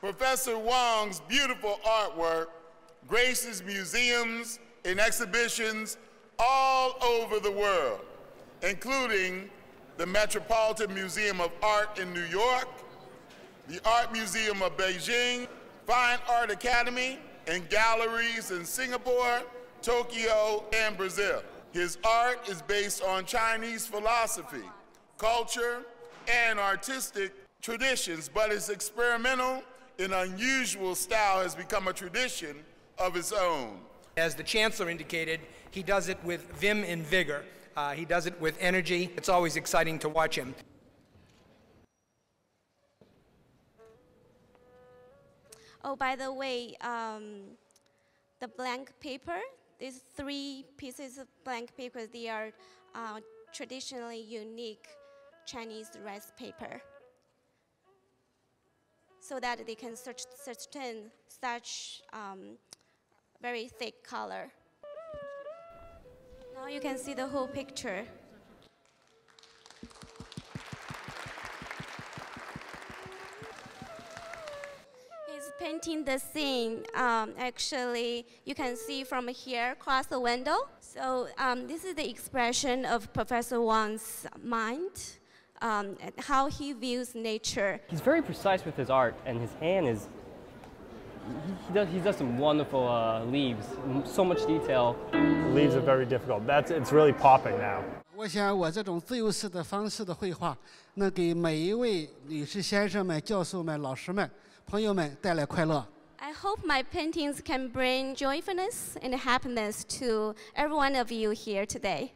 Professor Wang's beautiful artwork graces museums and exhibitions all over the world, including the Metropolitan Museum of Art in New York, the Art Museum of Beijing, Fine Art Academy, and galleries in Singapore, Tokyo, and Brazil. His art is based on Chinese philosophy, culture, and artistic traditions, but his experimental and unusual style has become a tradition of his own. As the Chancellor indicated, he does it with vim and vigor. Uh, he does it with energy. It's always exciting to watch him. Oh, by the way, um, the blank paper, these three pieces of blank paper, they are uh, traditionally unique Chinese rice paper so that they can sustain such um, very thick color. Now you can see the whole picture. He's painting the scene. Um, actually, you can see from here across the window. So um, this is the expression of Professor Wang's mind, um, and how he views nature. He's very precise with his art, and his hand is he does, he does some wonderful uh, leaves, so much detail. Leaves are very difficult. That's it's really popping now. 我想我这种自由式的方式的绘画，能给每一位女士、先生们、教授们、老师们、朋友们带来快乐。I hope my paintings can bring joyfulness and happiness to every one of you here today.